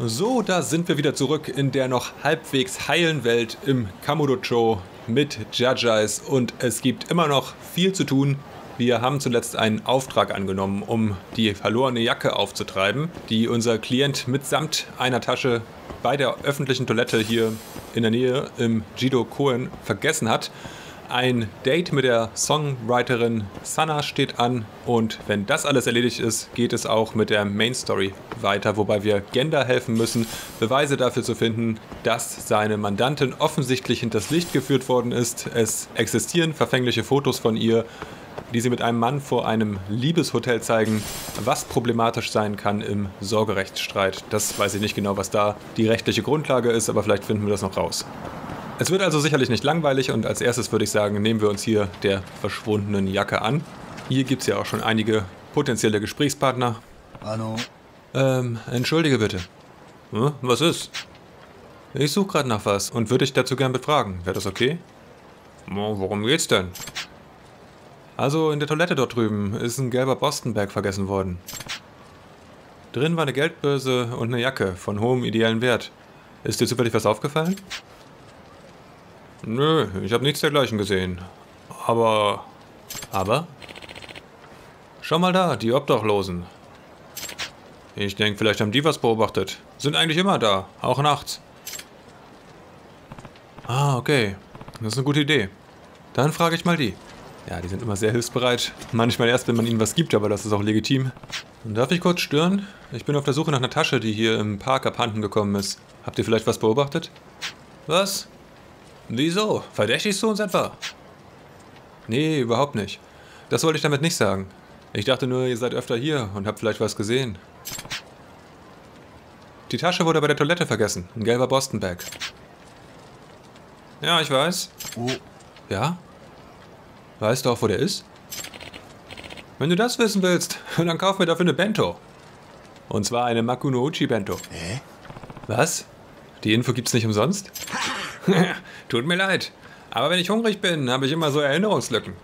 So, da sind wir wieder zurück in der noch halbwegs heilen Welt im Kamurocho mit Jajais und es gibt immer noch viel zu tun. Wir haben zuletzt einen Auftrag angenommen, um die verlorene Jacke aufzutreiben, die unser Klient mitsamt einer Tasche bei der öffentlichen Toilette hier in der Nähe im Jido Koen vergessen hat. Ein Date mit der Songwriterin Sana steht an und wenn das alles erledigt ist, geht es auch mit der Main Story weiter, wobei wir Gender helfen müssen, Beweise dafür zu finden, dass seine Mandantin offensichtlich hinters Licht geführt worden ist. Es existieren verfängliche Fotos von ihr, die sie mit einem Mann vor einem Liebeshotel zeigen, was problematisch sein kann im Sorgerechtsstreit. Das weiß ich nicht genau, was da die rechtliche Grundlage ist, aber vielleicht finden wir das noch raus. Es wird also sicherlich nicht langweilig und als erstes würde ich sagen, nehmen wir uns hier der verschwundenen Jacke an. Hier gibt es ja auch schon einige potenzielle Gesprächspartner. Hallo. Ähm, entschuldige bitte. Hm, was ist? Ich suche gerade nach was und würde dich dazu gern befragen. Wäre das okay? Oh, worum geht's denn? Also in der Toilette dort drüben ist ein gelber Boston-Bag vergessen worden. Drin war eine Geldbörse und eine Jacke von hohem ideellen Wert. Ist dir zufällig was aufgefallen? Nö, ich habe nichts dergleichen gesehen. Aber. Aber? Schau mal da, die Obdachlosen. Ich denke, vielleicht haben die was beobachtet. Sind eigentlich immer da, auch nachts. Ah, okay. Das ist eine gute Idee. Dann frage ich mal die. Ja, die sind immer sehr hilfsbereit. Manchmal erst, wenn man ihnen was gibt, aber das ist auch legitim. Und darf ich kurz stören? Ich bin auf der Suche nach einer Tasche, die hier im Park abhanden gekommen ist. Habt ihr vielleicht was beobachtet? Was? Wieso? Verdächtigst du uns etwa? Nee, überhaupt nicht. Das wollte ich damit nicht sagen. Ich dachte nur, ihr seid öfter hier und habt vielleicht was gesehen. Die Tasche wurde bei der Toilette vergessen. Ein gelber Boston-Bag. Ja, ich weiß. Oh, Ja? Weißt du auch, wo der ist? Wenn du das wissen willst, dann kauf mir dafür eine Bento. Und zwar eine Makunouchi Bento. hä? Was? Die Info gibt's nicht umsonst? Tut mir leid. Aber wenn ich hungrig bin, habe ich immer so Erinnerungslücken.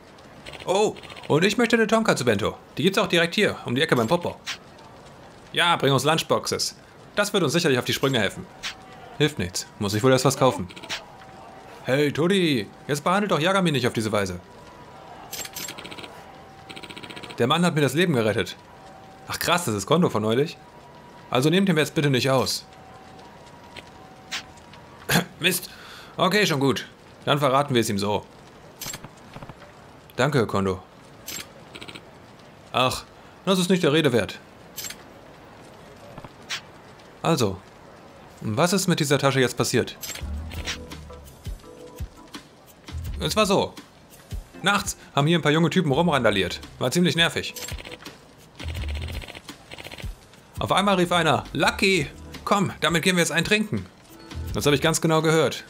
Oh, und ich möchte eine Tonkatsu Bento. Die gibt's auch direkt hier, um die Ecke beim Popo. Ja, bring uns Lunchboxes. Das wird uns sicherlich auf die Sprünge helfen. Hilft nichts. Muss ich wohl erst was kaufen. Hey, Todi, jetzt behandelt doch Yagami nicht auf diese Weise. Der Mann hat mir das Leben gerettet. Ach krass, das ist Kondo von neulich. Also nehmt ihm jetzt bitte nicht aus. Mist. Okay, schon gut. Dann verraten wir es ihm so. Danke, Kondo. Ach, das ist nicht der Rede wert. Also, was ist mit dieser Tasche jetzt passiert? Es war so. Nachts haben hier ein paar junge Typen rumrandaliert. War ziemlich nervig. Auf einmal rief einer, Lucky, komm, damit gehen wir jetzt ein trinken. Das habe ich ganz genau gehört.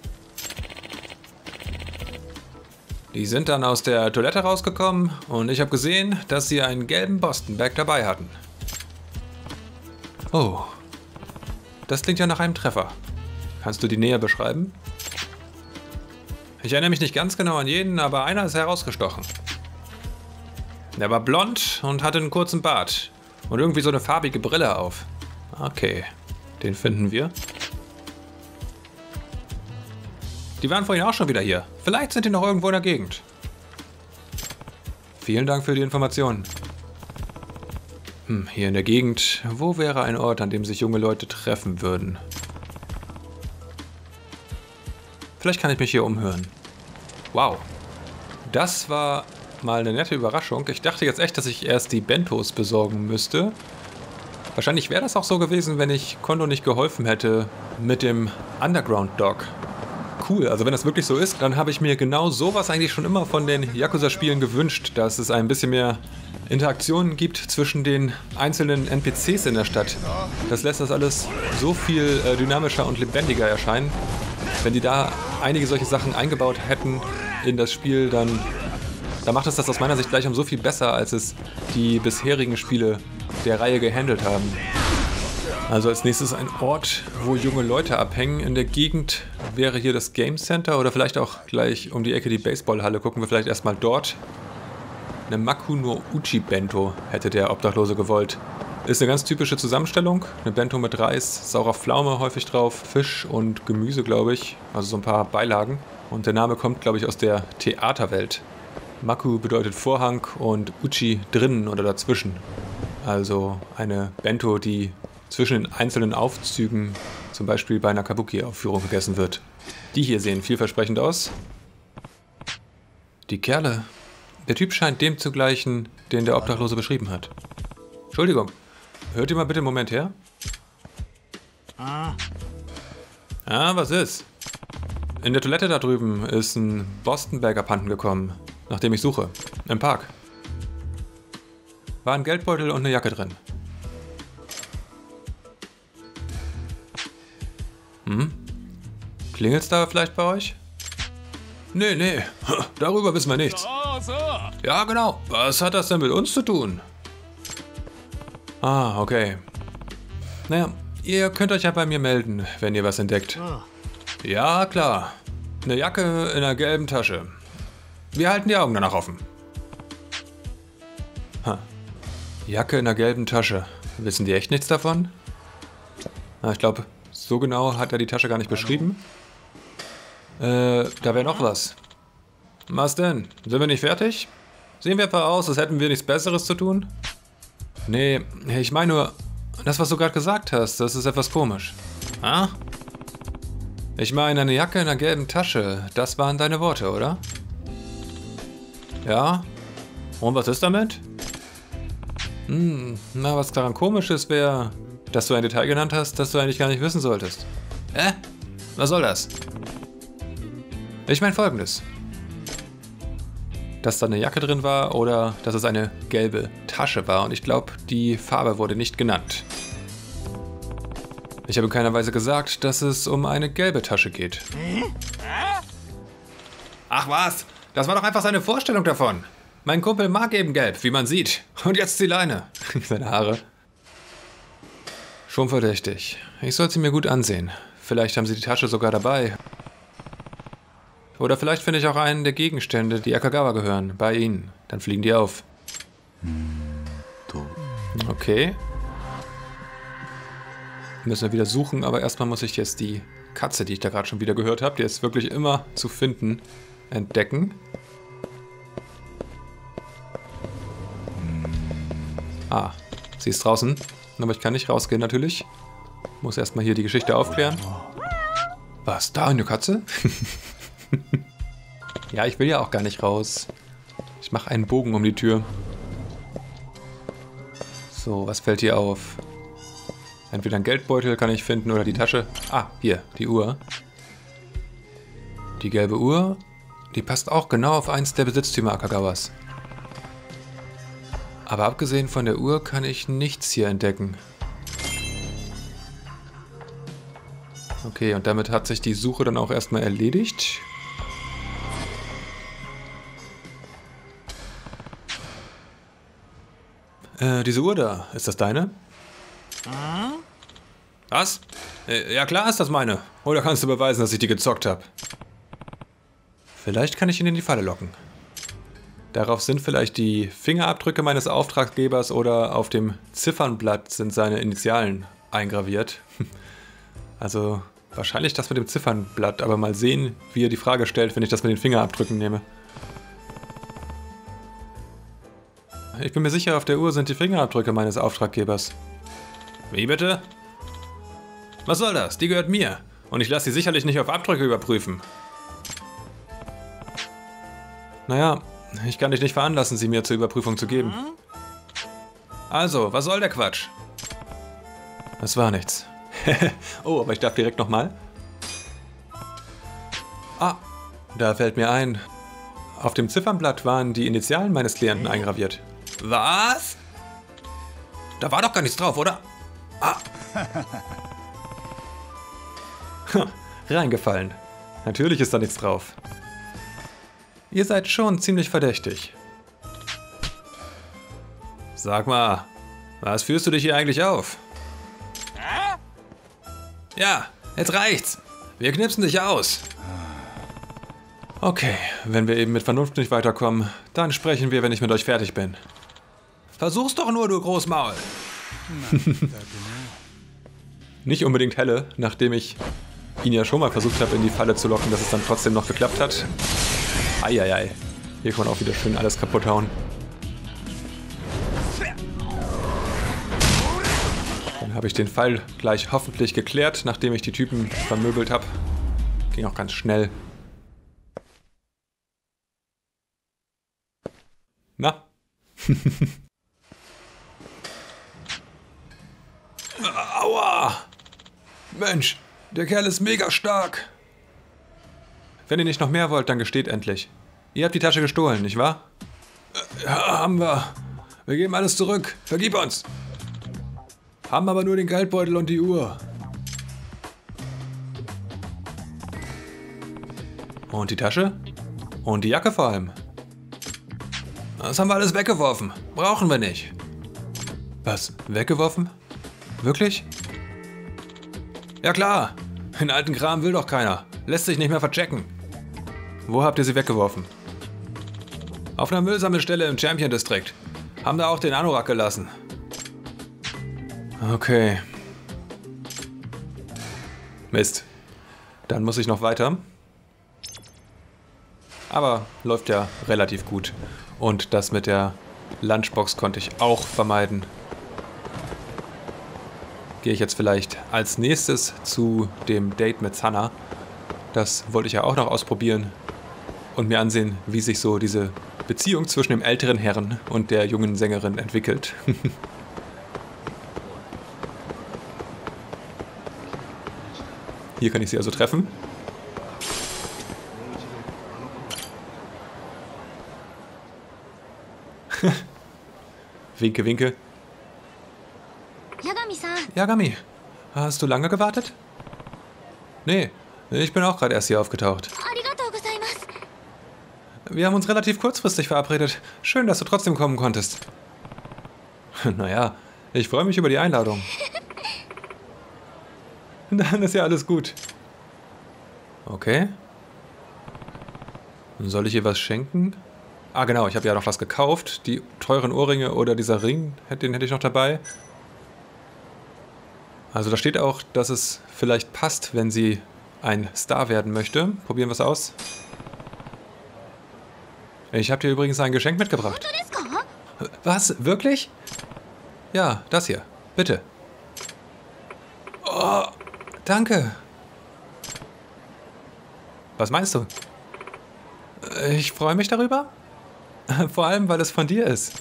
Die sind dann aus der Toilette rausgekommen und ich habe gesehen, dass sie einen gelben Boston-Bag dabei hatten. Oh, das klingt ja nach einem Treffer. Kannst du die näher beschreiben? Ich erinnere mich nicht ganz genau an jeden, aber einer ist herausgestochen. Der war blond und hatte einen kurzen Bart und irgendwie so eine farbige Brille auf. Okay, den finden wir. Die waren vorhin auch schon wieder hier. Vielleicht sind die noch irgendwo in der Gegend. Vielen Dank für die Informationen. Hm, hier in der Gegend, wo wäre ein Ort, an dem sich junge Leute treffen würden? Vielleicht kann ich mich hier umhören. Wow. Das war mal eine nette Überraschung. Ich dachte jetzt echt, dass ich erst die Bentos besorgen müsste. Wahrscheinlich wäre das auch so gewesen, wenn ich Kondo nicht geholfen hätte mit dem Underground Dog. Cool, also wenn das wirklich so ist, dann habe ich mir genau sowas eigentlich schon immer von den Yakuza-Spielen gewünscht, dass es ein bisschen mehr Interaktionen gibt zwischen den einzelnen NPCs in der Stadt. Das lässt das alles so viel äh, dynamischer und lebendiger erscheinen. Wenn die da einige solche Sachen eingebaut hätten in das Spiel, dann, dann macht es das aus meiner Sicht gleich um so viel besser, als es die bisherigen Spiele der Reihe gehandelt haben. Also als nächstes ein Ort, wo junge Leute abhängen. In der Gegend wäre hier das Game Center oder vielleicht auch gleich um die Ecke die Baseballhalle. Gucken wir vielleicht erstmal dort. Eine Maku no Uchi Bento hätte der Obdachlose gewollt. Ist eine ganz typische Zusammenstellung. Eine Bento mit Reis, saurer Pflaume häufig drauf, Fisch und Gemüse, glaube ich. Also so ein paar Beilagen. Und der Name kommt, glaube ich, aus der Theaterwelt. Maku bedeutet Vorhang und Uchi drinnen oder dazwischen. Also eine Bento, die zwischen den einzelnen Aufzügen, zum Beispiel bei einer Kabuki-Aufführung gegessen wird. Die hier sehen vielversprechend aus. Die Kerle. Der Typ scheint dem zu gleichen, den der Obdachlose beschrieben hat. Entschuldigung, hört ihr mal bitte einen Moment her? Ah, was ist? In der Toilette da drüben ist ein Boston Bag abhanden gekommen, nach dem ich suche. Im Park. War ein Geldbeutel und eine Jacke drin. Klingelt's da vielleicht bei euch? Nee, nee, darüber wissen wir nichts. Ja, genau. Was hat das denn mit uns zu tun? Ah, okay. Naja, ihr könnt euch ja bei mir melden, wenn ihr was entdeckt. Ja, klar. Eine Jacke in einer gelben Tasche. Wir halten die Augen danach offen. Ha. Jacke in einer gelben Tasche. Wissen die echt nichts davon? Na, ich glaube, so genau hat er die Tasche gar nicht beschrieben. Äh, da wäre noch was. Was denn? Sind wir nicht fertig? Sehen wir etwa aus, als hätten wir nichts Besseres zu tun? Nee, ich meine nur, das, was du gerade gesagt hast, das ist etwas komisch. Ah? Ich meine, eine Jacke in einer gelben Tasche, das waren deine Worte, oder? Ja? Und was ist damit? Hm, na, was daran komisch ist, wäre, dass du ein Detail genannt hast, das du eigentlich gar nicht wissen solltest. Äh? Was soll das? Ich meine folgendes dass da eine Jacke drin war oder dass es eine gelbe Tasche war. Und ich glaube, die Farbe wurde nicht genannt. Ich habe in keiner Weise gesagt, dass es um eine gelbe Tasche geht. Ach was, das war doch einfach seine Vorstellung davon. Mein Kumpel mag eben gelb, wie man sieht. Und jetzt die Leine. Seine Haare. Schon verdächtig. Ich soll sie mir gut ansehen. Vielleicht haben sie die Tasche sogar dabei. Oder vielleicht finde ich auch einen der Gegenstände, die Akagawa gehören, bei ihnen. Dann fliegen die auf. Okay. Müssen wir wieder suchen, aber erstmal muss ich jetzt die Katze, die ich da gerade schon wieder gehört habe, die ist wirklich immer zu finden, entdecken. Ah, sie ist draußen. Aber ich kann nicht rausgehen natürlich. Muss erstmal hier die Geschichte aufklären. Was, da eine Katze? ja, ich will ja auch gar nicht raus. Ich mache einen Bogen um die Tür. So, was fällt hier auf? Entweder ein Geldbeutel kann ich finden oder die Tasche. Ah, hier, die Uhr. Die gelbe Uhr, die passt auch genau auf eins der Besitztümer Akagawas. Aber abgesehen von der Uhr kann ich nichts hier entdecken. Okay, und damit hat sich die Suche dann auch erstmal erledigt. Äh, diese Uhr da, ist das deine? Mhm. Was? Äh, ja klar ist das meine. Oder kannst du beweisen, dass ich die gezockt habe? Vielleicht kann ich ihn in die Falle locken. Darauf sind vielleicht die Fingerabdrücke meines Auftraggebers oder auf dem Ziffernblatt sind seine Initialen eingraviert. Also wahrscheinlich das mit dem Ziffernblatt, aber mal sehen, wie er die Frage stellt, wenn ich das mit den Fingerabdrücken nehme. Ich bin mir sicher, auf der Uhr sind die Fingerabdrücke meines Auftraggebers. Wie bitte? Was soll das? Die gehört mir. Und ich lasse sie sicherlich nicht auf Abdrücke überprüfen. Naja, ich kann dich nicht veranlassen, sie mir zur Überprüfung zu geben. Also, was soll der Quatsch? Es war nichts. oh, aber ich darf direkt nochmal. Ah, da fällt mir ein. Auf dem Ziffernblatt waren die Initialen meines Klienten eingraviert. Was? Da war doch gar nichts drauf, oder? Ah. Reingefallen. Natürlich ist da nichts drauf. Ihr seid schon ziemlich verdächtig. Sag mal, was führst du dich hier eigentlich auf? Ja, jetzt reicht's. Wir knipsen dich aus. Okay, wenn wir eben mit Vernunft nicht weiterkommen, dann sprechen wir, wenn ich mit euch fertig bin. Versuch's doch nur, du Großmaul. Nicht unbedingt helle, nachdem ich ihn ja schon mal versucht habe, in die Falle zu locken, dass es dann trotzdem noch geklappt hat. Eieiei. Hier kann man auch wieder schön alles kaputt hauen. Dann habe ich den Fall gleich hoffentlich geklärt, nachdem ich die Typen vermöbelt habe. Ging auch ganz schnell. Na? Aua! Mensch, der Kerl ist mega stark. Wenn ihr nicht noch mehr wollt, dann gesteht endlich. Ihr habt die Tasche gestohlen, nicht wahr? Ja, haben wir. Wir geben alles zurück. Vergib uns. Haben aber nur den Geldbeutel und die Uhr. Und die Tasche? Und die Jacke vor allem. Das haben wir alles weggeworfen. Brauchen wir nicht. Was? Weggeworfen? Wirklich? Ja klar. Den alten Kram will doch keiner. Lässt sich nicht mehr verchecken. Wo habt ihr sie weggeworfen? Auf einer Müllsammelstelle im Champion District. Haben da auch den Anorak gelassen. Okay. Mist. Dann muss ich noch weiter. Aber läuft ja relativ gut. Und das mit der Lunchbox konnte ich auch vermeiden. Gehe ich jetzt vielleicht als nächstes zu dem Date mit Sanna. Das wollte ich ja auch noch ausprobieren und mir ansehen, wie sich so diese Beziehung zwischen dem älteren Herrn und der jungen Sängerin entwickelt. Hier kann ich sie also treffen. winke, winke. Yagami, hast du lange gewartet? Nee, ich bin auch gerade erst hier aufgetaucht. Wir haben uns relativ kurzfristig verabredet. Schön, dass du trotzdem kommen konntest. naja, ich freue mich über die Einladung. Dann ist ja alles gut. Okay. Soll ich ihr was schenken? Ah, genau, ich habe ja noch was gekauft. Die teuren Ohrringe oder dieser Ring, den hätte ich noch dabei. Also da steht auch, dass es vielleicht passt, wenn sie ein Star werden möchte. Probieren wir es aus. Ich habe dir übrigens ein Geschenk mitgebracht. Was? Wirklich? Ja, das hier. Bitte. Oh, danke. Was meinst du? Ich freue mich darüber. Vor allem, weil es von dir ist.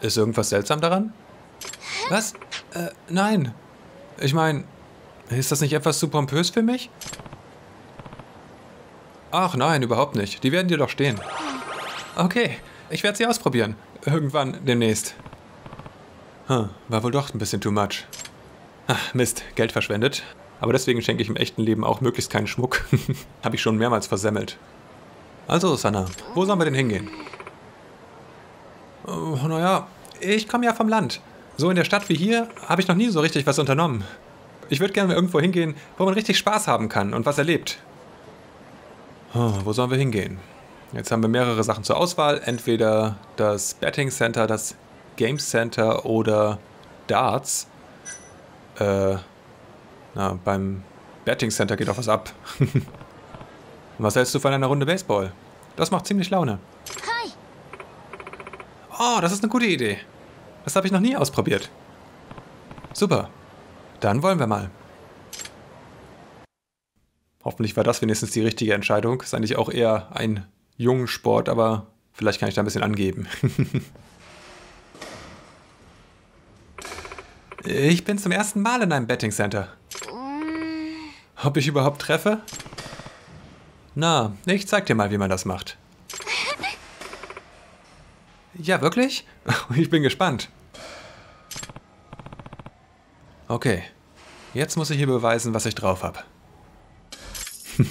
Ist irgendwas seltsam daran? Was? Äh, nein. Ich meine, ist das nicht etwas zu pompös für mich? Ach nein, überhaupt nicht. Die werden dir doch stehen. Okay, ich werde sie ausprobieren. Irgendwann demnächst. Hm, war wohl doch ein bisschen too much. Ach, Mist, Geld verschwendet. Aber deswegen schenke ich im echten Leben auch möglichst keinen Schmuck. Habe ich schon mehrmals versemmelt. Also, Sanna, wo sollen wir denn hingehen? Oh, naja, ich komme ja vom Land. So in der Stadt wie hier habe ich noch nie so richtig was unternommen. Ich würde gerne irgendwo hingehen, wo man richtig Spaß haben kann und was erlebt. Oh, wo sollen wir hingehen? Jetzt haben wir mehrere Sachen zur Auswahl. Entweder das Betting Center, das Games Center oder Darts. Äh, na, beim Betting Center geht auch was ab. was hältst du von einer Runde Baseball? Das macht ziemlich Laune. Hi. Oh, das ist eine gute Idee. Das habe ich noch nie ausprobiert. Super. Dann wollen wir mal. Hoffentlich war das wenigstens die richtige Entscheidung. Ist eigentlich auch eher ein junger Sport, aber vielleicht kann ich da ein bisschen angeben. ich bin zum ersten Mal in einem Betting Center. Ob ich überhaupt treffe? Na, ich zeig dir mal, wie man das macht. Ja, wirklich? Ich bin gespannt. Okay, jetzt muss ich hier beweisen, was ich drauf habe.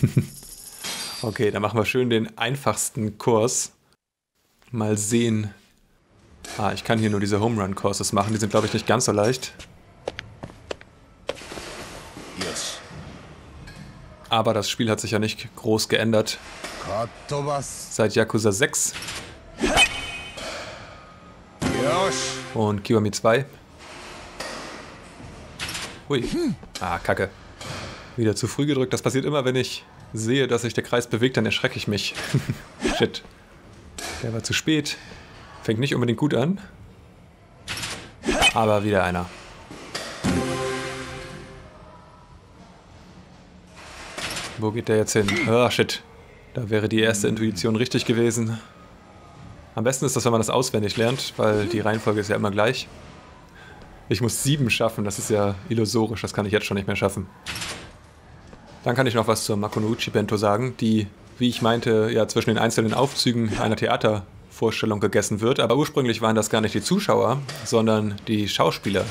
okay, dann machen wir schön den einfachsten Kurs. Mal sehen. Ah, ich kann hier nur diese Home Run Courses machen. Die sind, glaube ich, nicht ganz so leicht. Yes. Aber das Spiel hat sich ja nicht groß geändert. Seit Yakuza 6. Yosh. Und Kiwami 2. Hui. Ah, kacke. Wieder zu früh gedrückt. Das passiert immer, wenn ich sehe, dass sich der Kreis bewegt, dann erschrecke ich mich. Shit. Der war zu spät. Fängt nicht unbedingt gut an. Aber wieder einer. Wo geht der jetzt hin? Ah, oh, shit. Da wäre die erste Intuition richtig gewesen. Am besten ist das, wenn man das auswendig lernt, weil die Reihenfolge ist ja immer gleich. Ich muss sieben schaffen, das ist ja illusorisch, das kann ich jetzt schon nicht mehr schaffen. Dann kann ich noch was zur Makunouchi Bento sagen, die, wie ich meinte, ja zwischen den einzelnen Aufzügen einer Theatervorstellung gegessen wird. Aber ursprünglich waren das gar nicht die Zuschauer, sondern die Schauspieler,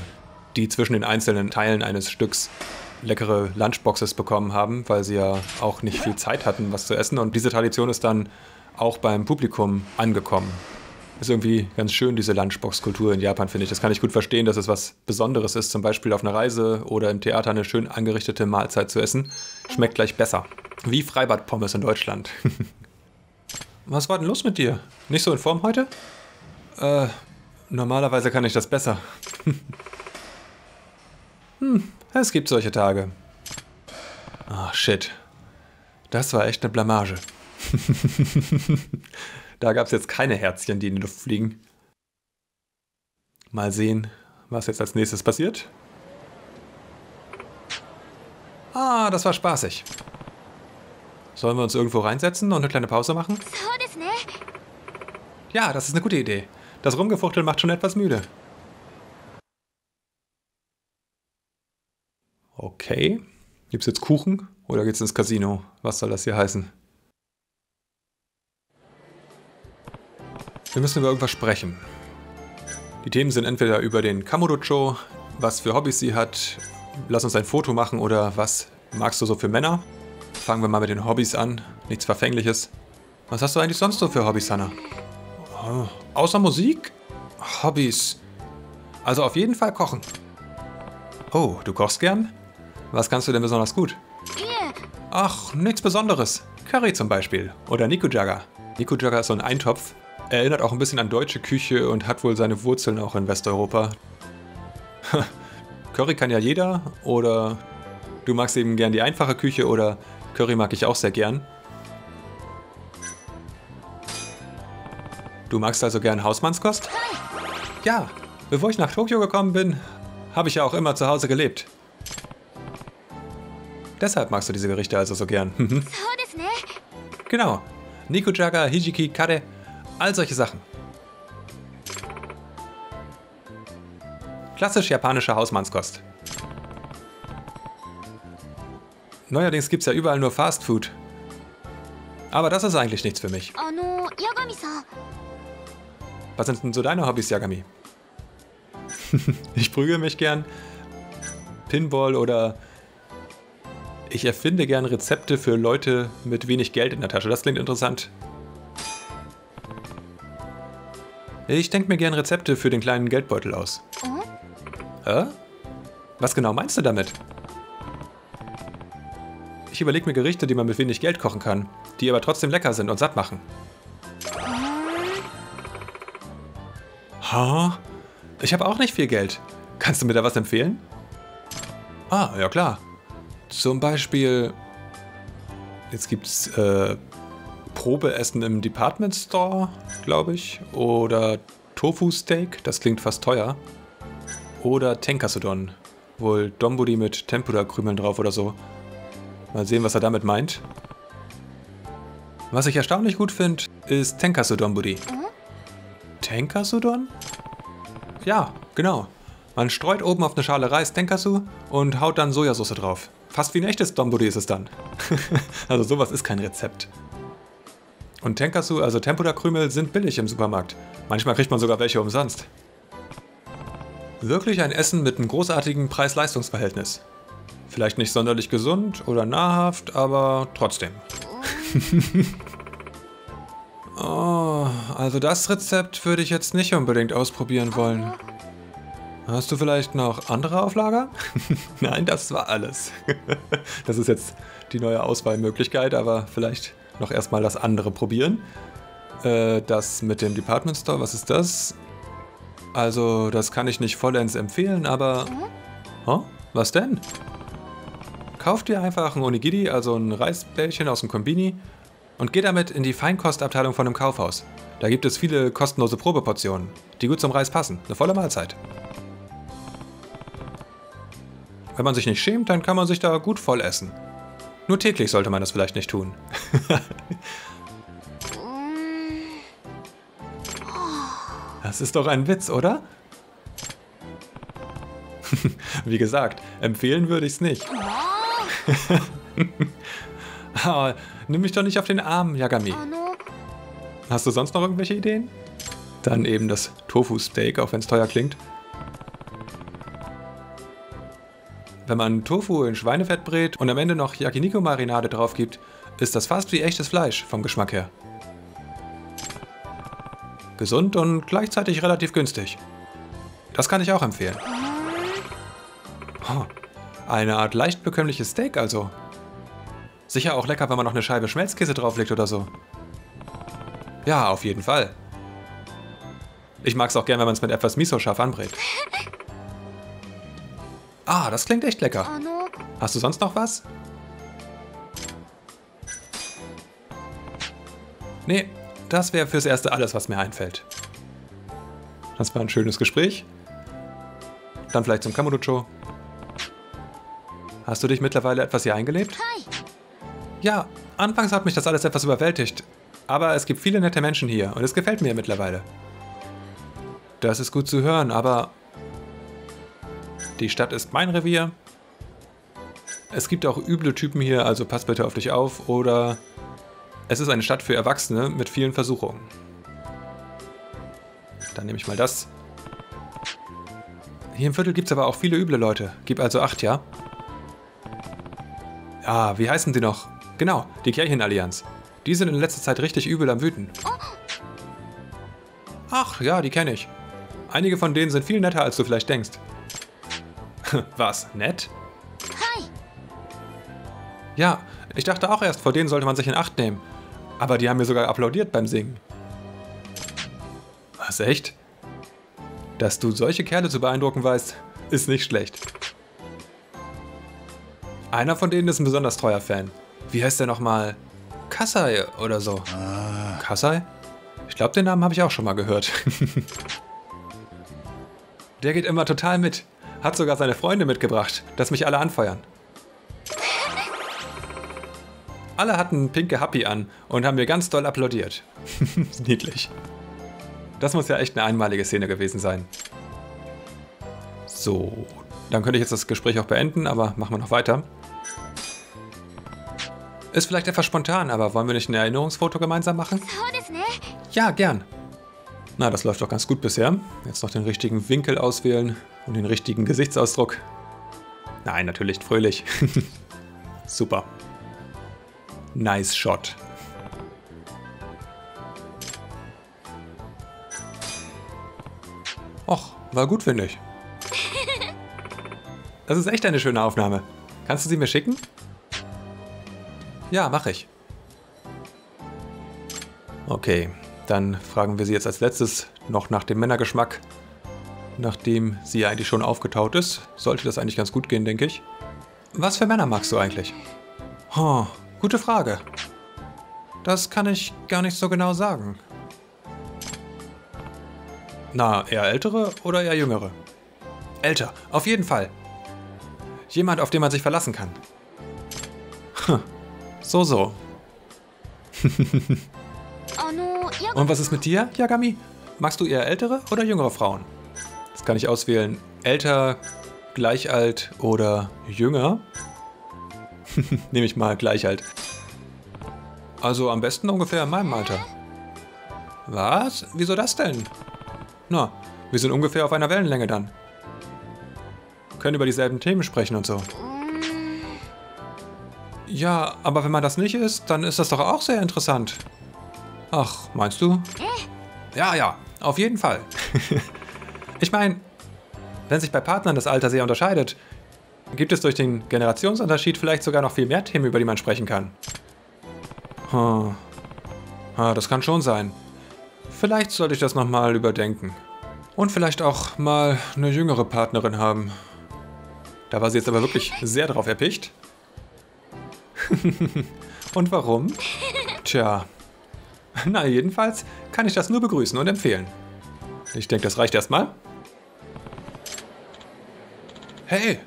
die zwischen den einzelnen Teilen eines Stücks leckere Lunchboxes bekommen haben, weil sie ja auch nicht viel Zeit hatten, was zu essen. Und diese Tradition ist dann auch beim Publikum angekommen. Ist irgendwie ganz schön, diese Lunchbox-Kultur in Japan, finde ich. Das kann ich gut verstehen, dass es was Besonderes ist, zum Beispiel auf einer Reise oder im Theater eine schön angerichtete Mahlzeit zu essen. Schmeckt gleich besser. Wie Freibad-Pommes in Deutschland. was war denn los mit dir? Nicht so in Form heute? Äh, normalerweise kann ich das besser. hm, es gibt solche Tage. Ah, shit. Das war echt eine Blamage. da gab es jetzt keine Herzchen, die in die Luft fliegen. Mal sehen, was jetzt als nächstes passiert. Ah, das war spaßig. Sollen wir uns irgendwo reinsetzen und eine kleine Pause machen? Ja, das ist eine gute Idee. Das Rumgefuchtel macht schon etwas müde. Okay. Gibt es jetzt Kuchen oder geht's ins Casino? Was soll das hier heißen? Wir müssen über irgendwas sprechen. Die Themen sind entweder über den Kamurocho, was für Hobbys sie hat, lass uns ein Foto machen oder was magst du so für Männer? Fangen wir mal mit den Hobbys an, nichts Verfängliches. Was hast du eigentlich sonst so für Hobbys, Hannah? Oh, außer Musik? Hobbys. Also auf jeden Fall kochen. Oh, du kochst gern? Was kannst du denn besonders gut? Ach, nichts Besonderes. Curry zum Beispiel. Oder Nikujaga. Nikujaga ist so ein Eintopf. Erinnert auch ein bisschen an deutsche Küche und hat wohl seine Wurzeln auch in Westeuropa. Curry kann ja jeder. Oder du magst eben gern die einfache Küche. Oder Curry mag ich auch sehr gern. Du magst also gern Hausmannskost? Ja, bevor ich nach Tokio gekommen bin, habe ich ja auch immer zu Hause gelebt. Deshalb magst du diese Gerichte also so gern. Mhm. genau. Nikujaga, Hijiki, Kare, all solche Sachen. Klassisch japanische Hausmannskost. Neuerdings gibt es ja überall nur Fast Food. Aber das ist eigentlich nichts für mich. Was sind denn so deine Hobbys, Yagami? ich prügel mich gern. Pinball oder ich erfinde gern Rezepte für Leute mit wenig Geld in der Tasche. Das klingt interessant. Ich denke mir gern Rezepte für den kleinen Geldbeutel aus. Mhm. Hä? Was genau meinst du damit? Ich überlege mir Gerichte, die man mit wenig Geld kochen kann, die aber trotzdem lecker sind und satt machen. Ha? Ich habe auch nicht viel Geld. Kannst du mir da was empfehlen? Ah, ja klar. Zum Beispiel, jetzt gibt es äh, Probeessen im Department Store, glaube ich. Oder Tofu Steak, das klingt fast teuer. Oder Tenkasudon, wohl Donburi mit Tempura-Krümeln drauf oder so. Mal sehen, was er damit meint. Was ich erstaunlich gut finde, ist Tenkasudon-Buri. Mhm. Tenkasudon? Ja, genau. Man streut oben auf eine Schale Reis Tenkasu und haut dann Sojasauce drauf. Fast wie ein echtes Donburi ist es dann. also sowas ist kein Rezept. Und Tenkasu, also Tempura-Krümel, sind billig im Supermarkt. Manchmal kriegt man sogar welche umsonst. Wirklich ein Essen mit einem großartigen Preis-Leistungs-Verhältnis. Vielleicht nicht sonderlich gesund oder nahrhaft, aber trotzdem. oh, also das Rezept würde ich jetzt nicht unbedingt ausprobieren wollen. Hast du vielleicht noch andere auf Lager? Nein, das war alles. das ist jetzt die neue Auswahlmöglichkeit, aber vielleicht noch erstmal das andere probieren. Äh, das mit dem Department Store, was ist das? Also, das kann ich nicht vollends empfehlen, aber... Oh, was denn? Kauf dir einfach ein Onigiri, also ein Reisbällchen aus dem Kombini und geh damit in die Feinkostabteilung von einem Kaufhaus. Da gibt es viele kostenlose Probeportionen, die gut zum Reis passen. Eine volle Mahlzeit. Wenn man sich nicht schämt, dann kann man sich da gut voll essen. Nur täglich sollte man das vielleicht nicht tun. das ist doch ein Witz, oder? Wie gesagt, empfehlen würde ich es nicht. oh, nimm mich doch nicht auf den Arm, Yagami. Hast du sonst noch irgendwelche Ideen? Dann eben das Tofu-Steak, auch wenn es teuer klingt. Wenn man Tofu in Schweinefett brät und am Ende noch Yakiniko-Marinade drauf gibt, ist das fast wie echtes Fleisch vom Geschmack her. Gesund und gleichzeitig relativ günstig. Das kann ich auch empfehlen. Oh, eine Art leicht bekömmliches Steak also. Sicher auch lecker, wenn man noch eine Scheibe Schmelzkäse drauflegt oder so. Ja, auf jeden Fall. Ich mag es auch gern, wenn man es mit etwas Miso scharf anbrät. Ah, das klingt echt lecker. Hast du sonst noch was? Nee, das wäre fürs Erste alles, was mir einfällt. Das war ein schönes Gespräch. Dann vielleicht zum Kamurocho. Hast du dich mittlerweile etwas hier eingelebt? Ja, anfangs hat mich das alles etwas überwältigt. Aber es gibt viele nette Menschen hier und es gefällt mir mittlerweile. Das ist gut zu hören, aber die Stadt ist mein Revier. Es gibt auch üble Typen hier, also pass bitte auf dich auf. Oder es ist eine Stadt für Erwachsene mit vielen Versuchungen. Dann nehme ich mal das. Hier im Viertel gibt es aber auch viele üble Leute. Gib also acht, ja? Ja, wie heißen die noch? Genau, die Kirchenallianz. Die sind in letzter Zeit richtig übel am Wüten. Ach, ja, die kenne ich. Einige von denen sind viel netter, als du vielleicht denkst. Was, nett? Hi. Ja, ich dachte auch erst, vor denen sollte man sich in Acht nehmen. Aber die haben mir sogar applaudiert beim Singen. Was, echt? Dass du solche Kerle zu beeindrucken weißt, ist nicht schlecht. Einer von denen ist ein besonders treuer Fan. Wie heißt der nochmal? Kasai oder so. Ah. Kasai? Ich glaube, den Namen habe ich auch schon mal gehört. der geht immer total mit. Hat sogar seine Freunde mitgebracht, dass mich alle anfeuern. Alle hatten pinke Happy an und haben mir ganz doll applaudiert. Niedlich. Das muss ja echt eine einmalige Szene gewesen sein. So, dann könnte ich jetzt das Gespräch auch beenden, aber machen wir noch weiter. Ist vielleicht etwas spontan, aber wollen wir nicht ein Erinnerungsfoto gemeinsam machen? Ja, gern. Na, das läuft doch ganz gut bisher. Jetzt noch den richtigen Winkel auswählen und den richtigen Gesichtsausdruck. Nein, natürlich fröhlich. Super. Nice Shot. Och, war gut, finde ich. Das ist echt eine schöne Aufnahme. Kannst du sie mir schicken? Ja, mache ich. Okay, dann fragen wir sie jetzt als letztes noch nach dem Männergeschmack. Nachdem sie ja eigentlich schon aufgetaut ist, sollte das eigentlich ganz gut gehen, denke ich. Was für Männer magst du eigentlich? Oh, gute Frage. Das kann ich gar nicht so genau sagen. Na, eher ältere oder eher jüngere? Älter, auf jeden Fall. Jemand, auf den man sich verlassen kann. Hm, so, so. Und was ist mit dir, Yagami? Magst du eher ältere oder jüngere Frauen? Das kann ich auswählen. Älter, gleich alt oder jünger? Nehme ich mal gleich alt. Also am besten ungefähr in meinem Alter. Was? Wieso das denn? Na, wir sind ungefähr auf einer Wellenlänge dann. Können über dieselben Themen sprechen und so. Ja, aber wenn man das nicht ist, dann ist das doch auch sehr interessant. Ach, meinst du? Ja, ja, auf jeden Fall. ich meine, wenn sich bei Partnern das Alter sehr unterscheidet, gibt es durch den Generationsunterschied vielleicht sogar noch viel mehr Themen, über die man sprechen kann. Hm. Ah, das kann schon sein. Vielleicht sollte ich das nochmal überdenken. Und vielleicht auch mal eine jüngere Partnerin haben. Da war sie jetzt aber wirklich sehr drauf erpicht. und warum? Tja. Na, jedenfalls kann ich das nur begrüßen und empfehlen. Ich denke, das reicht erstmal. Hey,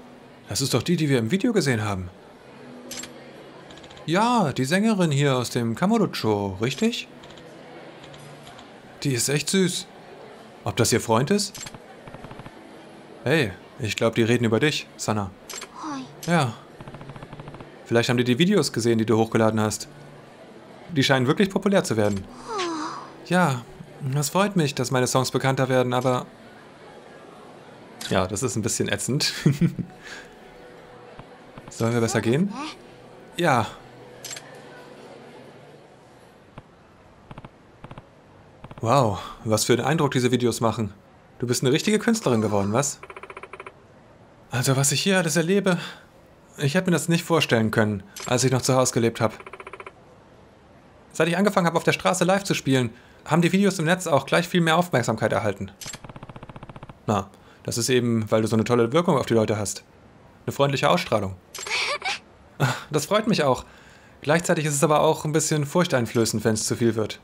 das ist doch die, die wir im Video gesehen haben. Ja, die Sängerin hier aus dem Kamurocho, richtig? Die ist echt süß. Ob das ihr Freund ist? Hey, ich glaube, die reden über dich, Sana. Ja. Vielleicht haben die die Videos gesehen, die du hochgeladen hast. Die scheinen wirklich populär zu werden. Ja, das freut mich, dass meine Songs bekannter werden, aber... Ja, das ist ein bisschen ätzend. Sollen wir besser gehen? Ja. Wow, was für einen Eindruck diese Videos machen. Du bist eine richtige Künstlerin geworden, was? Also, was ich hier alles erlebe, ich hätte mir das nicht vorstellen können, als ich noch zu Hause gelebt habe. Seit ich angefangen habe, auf der Straße live zu spielen, haben die Videos im Netz auch gleich viel mehr Aufmerksamkeit erhalten. Na, das ist eben, weil du so eine tolle Wirkung auf die Leute hast. Eine freundliche Ausstrahlung. Das freut mich auch. Gleichzeitig ist es aber auch ein bisschen furchteinflößend, wenn es zu viel wird.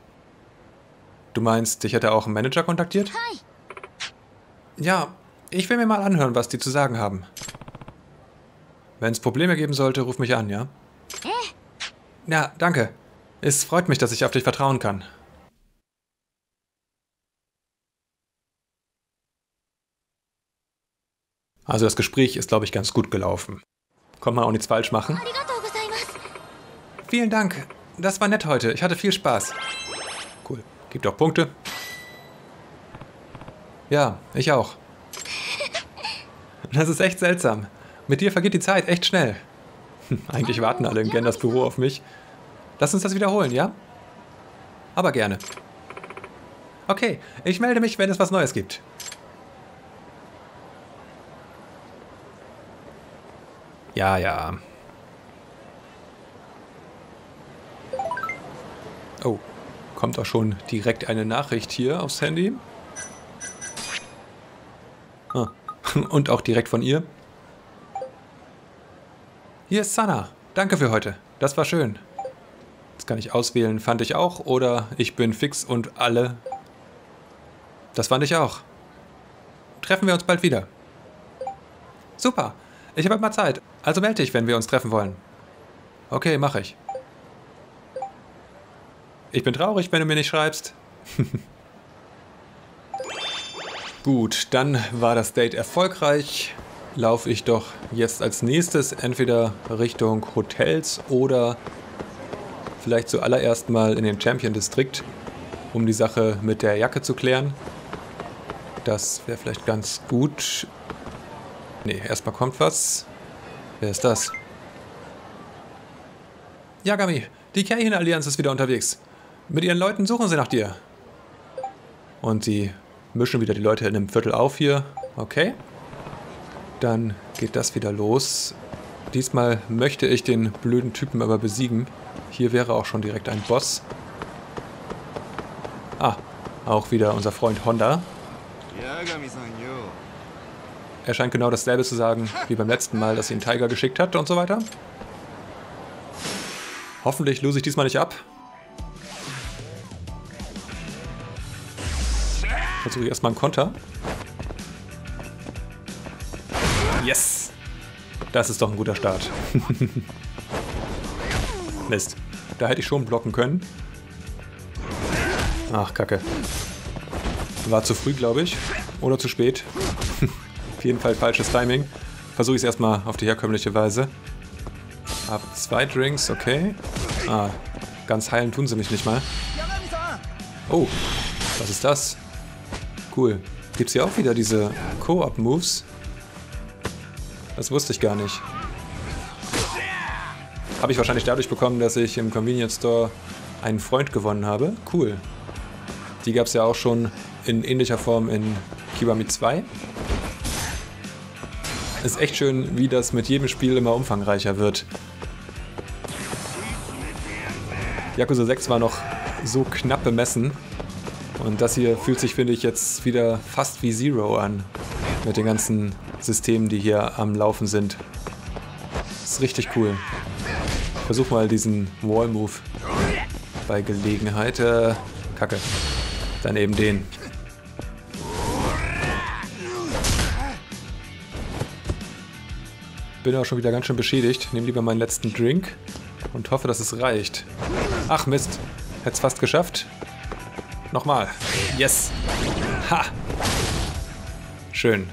Du meinst, dich hätte auch ein Manager kontaktiert? Ja, ich will mir mal anhören, was die zu sagen haben. Wenn es Probleme geben sollte, ruf mich an, ja? Ja, danke. Es freut mich, dass ich auf dich vertrauen kann. Also das Gespräch ist, glaube ich, ganz gut gelaufen. Konnte man auch nichts falsch machen. Vielen Dank. Das war nett heute. Ich hatte viel Spaß. Cool. Gibt auch Punkte. Ja, ich auch. Das ist echt seltsam. Mit dir vergeht die Zeit echt schnell. Eigentlich warten alle in Genders Büro auf mich. Lass uns das wiederholen, ja? Aber gerne. Okay, ich melde mich, wenn es was Neues gibt. Ja, ja. Oh, kommt auch schon direkt eine Nachricht hier aufs Handy. Ah, und auch direkt von ihr. Hier ist Sana. Danke für heute. Das war schön. Das kann ich auswählen, fand ich auch. Oder ich bin fix und alle. Das fand ich auch. Treffen wir uns bald wieder. Super. Ich habe mal Zeit. Also melde dich, wenn wir uns treffen wollen. Okay, mache ich. Ich bin traurig, wenn du mir nicht schreibst. Gut, dann war das Date erfolgreich. Laufe ich doch jetzt als nächstes entweder Richtung Hotels oder vielleicht zuallererst mal in den Champion Distrikt, um die Sache mit der Jacke zu klären. Das wäre vielleicht ganz gut. Ne, erstmal kommt was. Wer ist das? Yagami, die Keihina-Allianz ist wieder unterwegs. Mit ihren Leuten suchen sie nach dir. Und sie mischen wieder die Leute in einem Viertel auf hier. Okay. Dann geht das wieder los. Diesmal möchte ich den blöden Typen aber besiegen. Hier wäre auch schon direkt ein Boss. Ah, auch wieder unser Freund Honda. Er scheint genau dasselbe zu sagen wie beim letzten Mal, dass ihn Tiger geschickt hat und so weiter. Hoffentlich lose ich diesmal nicht ab. Versuche ich erstmal einen Konter. Yes! Das ist doch ein guter Start. Mist. Da hätte ich schon blocken können. Ach, kacke. War zu früh, glaube ich. Oder zu spät jeden Fall falsches Timing. Versuche ich es erstmal auf die herkömmliche Weise. Hab zwei Drinks, okay. Ah, ganz heilen tun sie mich nicht mal. Oh, was ist das? Cool. Gibt es hier auch wieder diese Co-op-Moves? Das wusste ich gar nicht. Habe ich wahrscheinlich dadurch bekommen, dass ich im Convenience Store einen Freund gewonnen habe. Cool. Die gab es ja auch schon in ähnlicher Form in Kiwami 2. Ist echt schön, wie das mit jedem Spiel immer umfangreicher wird. Yakuza 6 war noch so knapp bemessen Und das hier fühlt sich, finde ich, jetzt wieder fast wie Zero an. Mit den ganzen Systemen, die hier am Laufen sind. Ist richtig cool. Versuch mal diesen Wall-Move bei Gelegenheit. Äh, Kacke. Dann eben den. Bin auch schon wieder ganz schön beschädigt. Nehme lieber meinen letzten Drink und hoffe, dass es reicht. Ach Mist. Hätte es fast geschafft. Nochmal. Yes. Ha. Schön.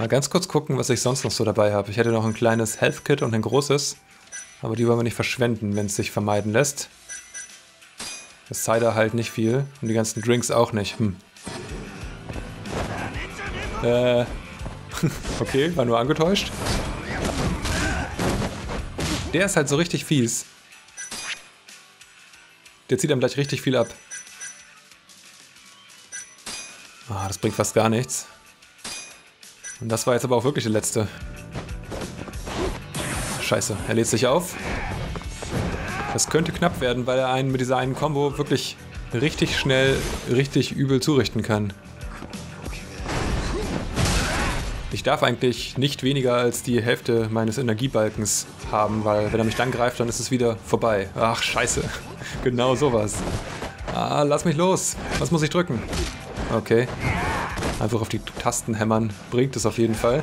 Mal ganz kurz gucken, was ich sonst noch so dabei habe. Ich hätte noch ein kleines Health Kit und ein großes. Aber die wollen wir nicht verschwenden, wenn es sich vermeiden lässt. Das Cider halt nicht viel. Und die ganzen Drinks auch nicht. Hm. Äh. okay, war nur angetäuscht. Der ist halt so richtig fies. Der zieht einem gleich richtig viel ab. Ah, das bringt fast gar nichts. Und das war jetzt aber auch wirklich der letzte. Scheiße, er lädt sich auf. Das könnte knapp werden, weil er einen mit dieser einen Combo wirklich richtig schnell, richtig übel zurichten kann. Ich darf eigentlich nicht weniger als die Hälfte meines Energiebalkens haben, weil wenn er mich dann greift, dann ist es wieder vorbei. Ach, scheiße. Genau sowas. Ah, lass mich los. Was muss ich drücken? Okay. Einfach auf die Tasten hämmern bringt es auf jeden Fall.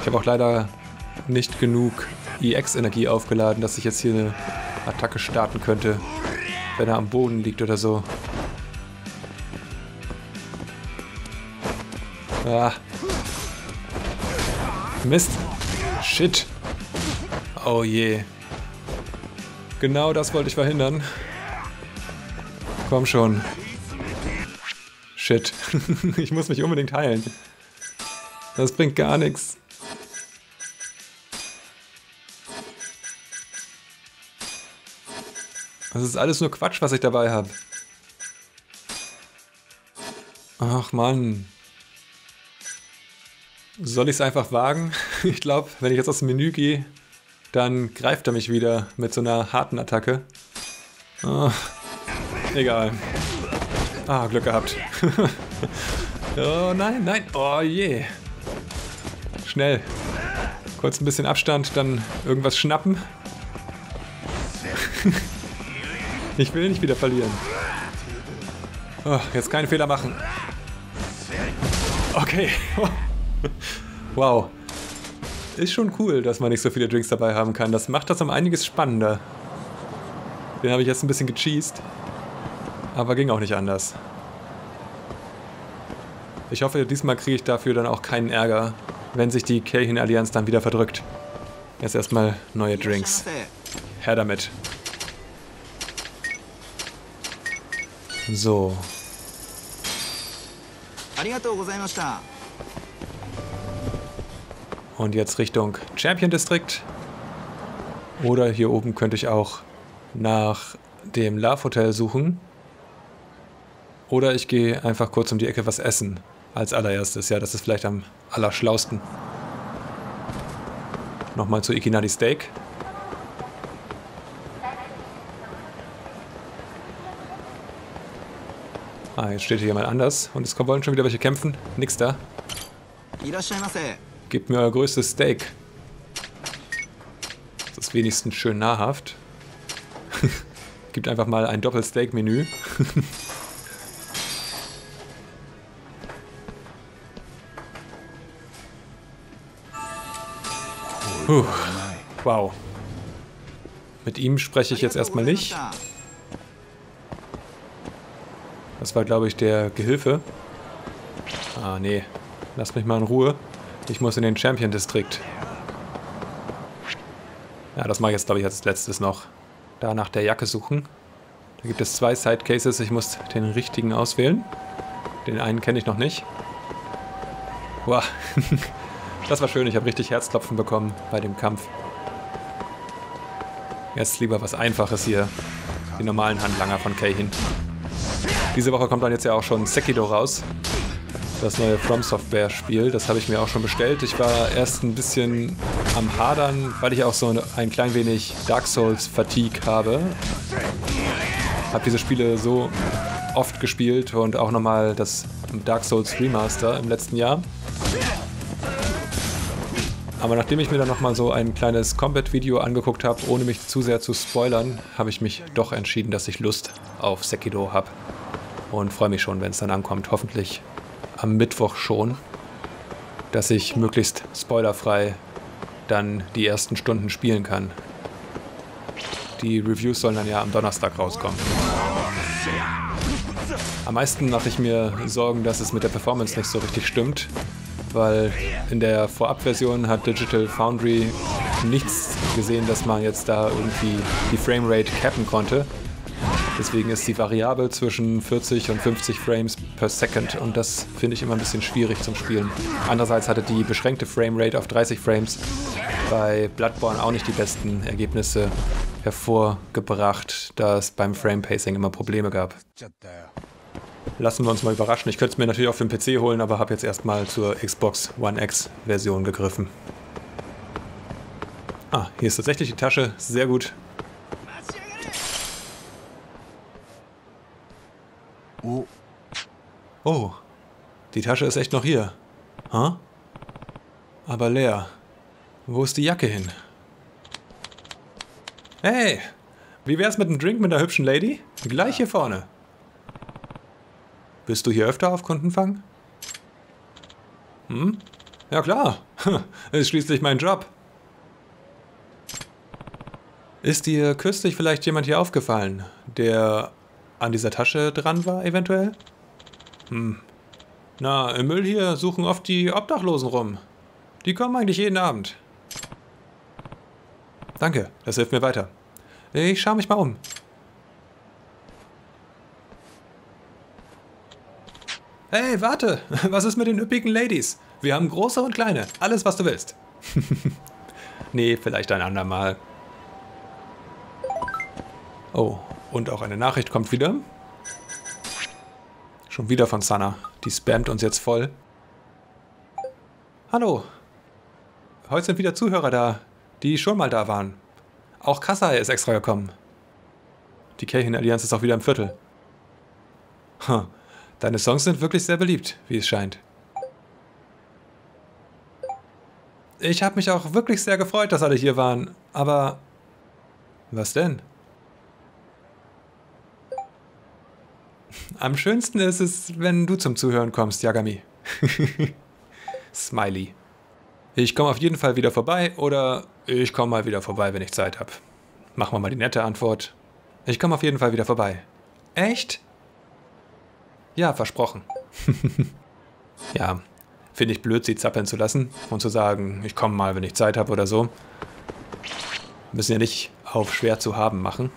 ich habe auch leider nicht genug EX-Energie aufgeladen, dass ich jetzt hier eine Attacke starten könnte, wenn er am Boden liegt oder so. Ah. Mist. Shit. Oh je. Genau das wollte ich verhindern. Komm schon. Shit. ich muss mich unbedingt heilen. Das bringt gar nichts. Das ist alles nur Quatsch, was ich dabei habe. Ach Mann. Soll ich es einfach wagen? Ich glaube, wenn ich jetzt aus dem Menü gehe, dann greift er mich wieder mit so einer harten Attacke. Oh, egal. Ah, Glück gehabt. oh nein, nein. Oh je. Schnell. Kurz ein bisschen Abstand, dann irgendwas schnappen. ich will nicht wieder verlieren. Oh, jetzt keinen Fehler machen. Okay. wow. Ist schon cool, dass man nicht so viele Drinks dabei haben kann. Das macht das um einiges spannender. Den habe ich jetzt ein bisschen gecheased. Aber ging auch nicht anders. Ich hoffe, diesmal kriege ich dafür dann auch keinen Ärger, wenn sich die Kahin-Allianz dann wieder verdrückt. Jetzt erstmal neue Drinks. Her damit. So. Und jetzt Richtung Champion District. Oder hier oben könnte ich auch nach dem Love Hotel suchen. Oder ich gehe einfach kurz um die Ecke was essen. Als allererstes. Ja, das ist vielleicht am allerschlausten. Nochmal zu Ikinari Steak. Ah, jetzt steht hier jemand anders. Und es wollen schon wieder welche kämpfen. Nix da. Gebt mir euer größtes Steak. Das ist wenigstens schön nahrhaft. Gibt einfach mal ein Doppelsteak-Menü. wow. Mit ihm spreche ich jetzt erstmal nicht. Das war, glaube ich, der Gehilfe. Ah, nee. Lass mich mal in Ruhe. Ich muss in den Champion-Distrikt. Ja, das mache ich jetzt, glaube ich, als letztes noch. Da nach der Jacke suchen. Da gibt es zwei Side-Cases. Ich muss den richtigen auswählen. Den einen kenne ich noch nicht. Wow. das war schön. Ich habe richtig Herzklopfen bekommen bei dem Kampf. Jetzt lieber was Einfaches hier. Die normalen Handlanger von Keihin. Diese Woche kommt dann jetzt ja auch schon Sekido raus. das neue From Software Spiel. Das habe ich mir auch schon bestellt. Ich war erst ein bisschen am Hadern, weil ich auch so ein klein wenig Dark Souls Fatigue habe. Habe diese Spiele so oft gespielt und auch nochmal das Dark Souls Remaster im letzten Jahr. Aber nachdem ich mir dann nochmal so ein kleines Combat-Video angeguckt habe, ohne mich zu sehr zu spoilern, habe ich mich doch entschieden, dass ich Lust auf Sekiro habe. Und freue mich schon, wenn es dann ankommt. Hoffentlich am Mittwoch schon, dass ich möglichst spoilerfrei dann die ersten Stunden spielen kann. Die Reviews sollen dann ja am Donnerstag rauskommen. Am meisten mache ich mir Sorgen, dass es mit der Performance nicht so richtig stimmt, weil in der Vorabversion hat Digital Foundry nichts gesehen, dass man jetzt da irgendwie die Framerate cappen konnte. Deswegen ist sie variabel zwischen 40 und 50 Frames per Second und das finde ich immer ein bisschen schwierig zum Spielen. Andererseits hatte die beschränkte Framerate auf 30 Frames bei Bloodborne auch nicht die besten Ergebnisse hervorgebracht, da es beim Frame Pacing immer Probleme gab. Lassen wir uns mal überraschen. Ich könnte es mir natürlich auch für den PC holen, aber habe jetzt erstmal zur Xbox One X Version gegriffen. Ah, hier ist tatsächlich die Tasche. Sehr gut. Oh. Oh. Die Tasche ist echt noch hier. Huh? Aber leer. Wo ist die Jacke hin? Hey! Wie wär's mit einem Drink mit einer hübschen Lady? Gleich hier vorne. Bist du hier öfter auf Kundenfang? Hm? Ja klar. Ist schließlich mein Job. Ist dir kürzlich vielleicht jemand hier aufgefallen, der an dieser Tasche dran war, eventuell? Hm. Na, im Müll hier suchen oft die Obdachlosen rum. Die kommen eigentlich jeden Abend. Danke, das hilft mir weiter. Ich schaue mich mal um. Hey, warte! Was ist mit den üppigen Ladies? Wir haben große und kleine. Alles, was du willst. nee, vielleicht ein andermal. Oh, und auch eine Nachricht kommt wieder. Schon wieder von Sana. Die spammt uns jetzt voll. Hallo. Heute sind wieder Zuhörer da, die schon mal da waren. Auch Kassai ist extra gekommen. Die Keihin-Allianz ist auch wieder im Viertel. Huh. Deine Songs sind wirklich sehr beliebt, wie es scheint. Ich habe mich auch wirklich sehr gefreut, dass alle hier waren, aber... Was denn? Am schönsten ist es, wenn du zum Zuhören kommst, Yagami. Smiley. Ich komme auf jeden Fall wieder vorbei oder ich komme mal wieder vorbei, wenn ich Zeit habe. Machen wir mal die nette Antwort. Ich komme auf jeden Fall wieder vorbei. Echt? Ja, versprochen. ja, finde ich blöd, sie zappeln zu lassen und zu sagen, ich komme mal, wenn ich Zeit habe oder so. Müssen ja nicht auf schwer zu haben machen.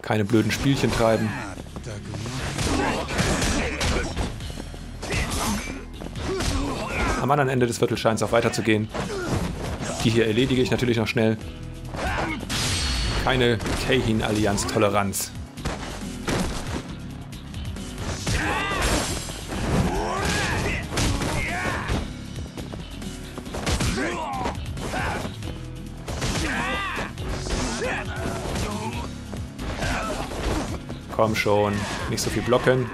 Keine blöden Spielchen treiben. Am anderen Ende des Viertels scheint es auch weiterzugehen. Die hier erledige ich natürlich noch schnell. Keine Keihin-Allianz-Toleranz. Komm schon, nicht so viel blocken.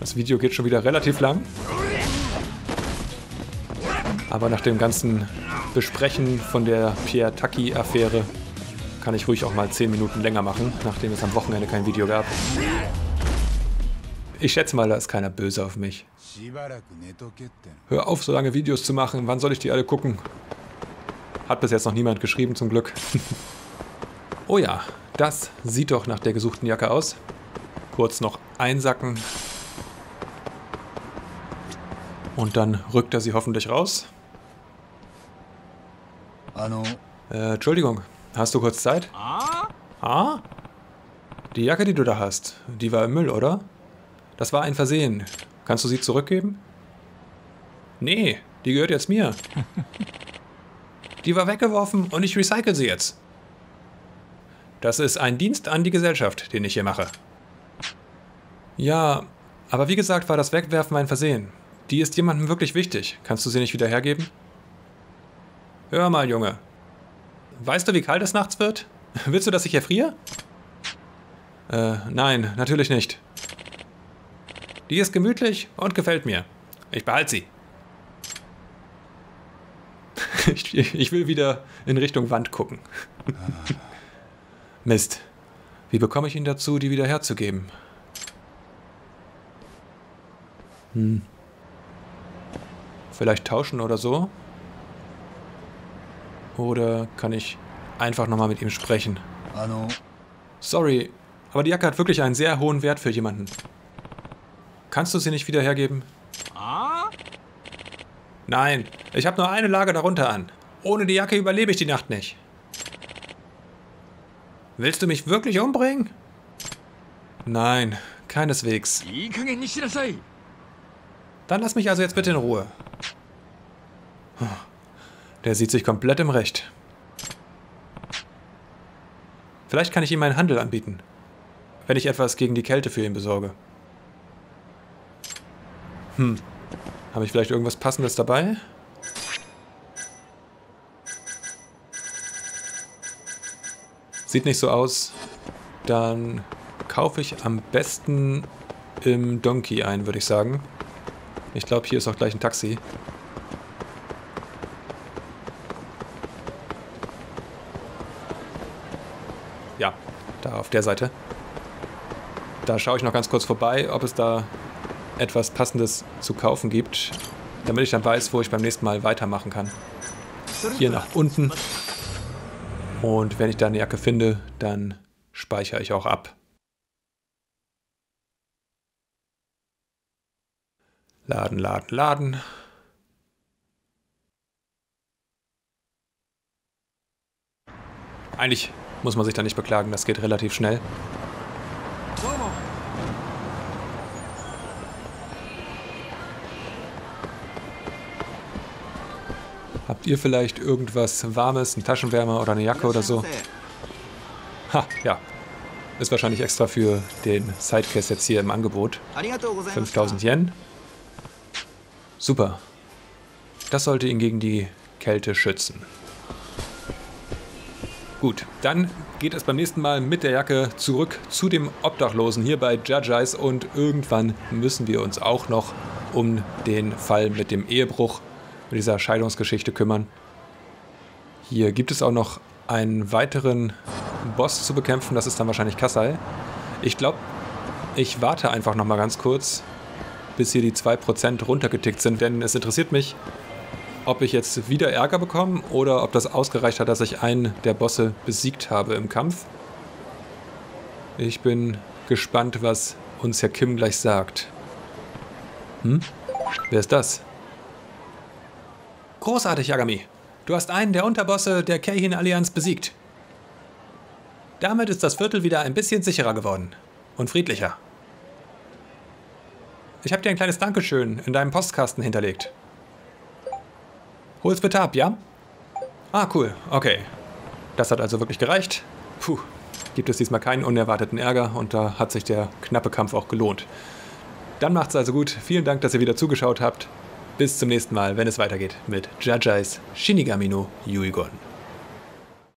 Das Video geht schon wieder relativ lang. Aber nach dem ganzen Besprechen von der Pierre Taki-Affäre kann ich ruhig auch mal 10 Minuten länger machen, nachdem es am Wochenende kein Video gab. Ich schätze mal, da ist keiner böse auf mich. Hör auf, so lange Videos zu machen. Wann soll ich die alle gucken? Hat bis jetzt noch niemand geschrieben, zum Glück. oh ja, das sieht doch nach der gesuchten Jacke aus. Kurz noch einsacken. Und dann rückt er sie hoffentlich raus. Äh, Entschuldigung, hast du kurz Zeit? Ah? Ah? Die Jacke, die du da hast, die war im Müll, oder? Das war ein Versehen. Kannst du sie zurückgeben? Nee, die gehört jetzt mir. Die war weggeworfen und ich recycle sie jetzt. Das ist ein Dienst an die Gesellschaft, den ich hier mache. Ja, Aber wie gesagt, war das Wegwerfen ein Versehen. Die ist jemandem wirklich wichtig. Kannst du sie nicht wieder hergeben? Hör mal, Junge. Weißt du, wie kalt es nachts wird? Willst du, dass ich erfriere? Äh, nein, natürlich nicht. Die ist gemütlich und gefällt mir. Ich behalte sie. ich, ich will wieder in Richtung Wand gucken. Mist. Wie bekomme ich ihn dazu, die wieder herzugeben? Hm. Vielleicht tauschen oder so? Oder kann ich einfach nochmal mit ihm sprechen? Hallo. Sorry, aber die Jacke hat wirklich einen sehr hohen Wert für jemanden. Kannst du sie nicht wieder hergeben? Ah? Nein, ich habe nur eine Lage darunter an. Ohne die Jacke überlebe ich die Nacht nicht. Willst du mich wirklich umbringen? Nein, keineswegs. Dann lass mich also jetzt bitte in Ruhe. Der sieht sich komplett im Recht. Vielleicht kann ich ihm meinen Handel anbieten, wenn ich etwas gegen die Kälte für ihn besorge. Hm, habe ich vielleicht irgendwas Passendes dabei? Sieht nicht so aus. Dann kaufe ich am besten im Donkey ein, würde ich sagen. Ich glaube, hier ist auch gleich ein Taxi. Ja, da auf der Seite. Da schaue ich noch ganz kurz vorbei, ob es da etwas Passendes zu kaufen gibt, damit ich dann weiß, wo ich beim nächsten Mal weitermachen kann. Hier nach unten. Und wenn ich da eine Jacke finde, dann speichere ich auch ab. Laden, laden, laden. Eigentlich muss man sich da nicht beklagen, das geht relativ schnell. Habt ihr vielleicht irgendwas Warmes, einen Taschenwärmer oder eine Jacke oder so? Ha, ja. Ist wahrscheinlich extra für den Sidecast jetzt hier im Angebot. 5000 Yen. Super. Das sollte ihn gegen die Kälte schützen. Gut, dann geht es beim nächsten Mal mit der Jacke zurück zu dem Obdachlosen hier bei Judge und irgendwann müssen wir uns auch noch um den Fall mit dem Ehebruch mit dieser Scheidungsgeschichte kümmern. Hier gibt es auch noch einen weiteren Boss zu bekämpfen, das ist dann wahrscheinlich Kassai. Ich glaube, ich warte einfach noch mal ganz kurz, bis hier die 2% runtergetickt sind, denn es interessiert mich, ob ich jetzt wieder Ärger bekomme oder ob das ausgereicht hat, dass ich einen der Bosse besiegt habe im Kampf. Ich bin gespannt, was uns Herr Kim gleich sagt. Hm? Wer ist das? Großartig, Yagami. Du hast einen der Unterbosse der Keihin-Allianz besiegt. Damit ist das Viertel wieder ein bisschen sicherer geworden. Und friedlicher. Ich habe dir ein kleines Dankeschön in deinem Postkasten hinterlegt. Hol's bitte ab, ja? Ah, cool. Okay. Das hat also wirklich gereicht. Puh. Gibt es diesmal keinen unerwarteten Ärger und da hat sich der knappe Kampf auch gelohnt. Dann macht's also gut. Vielen Dank, dass ihr wieder zugeschaut habt. Bis zum nächsten Mal, wenn es weitergeht mit Jajais Shinigami no Yuigon.